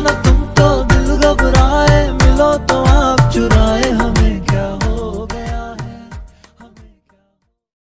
semana.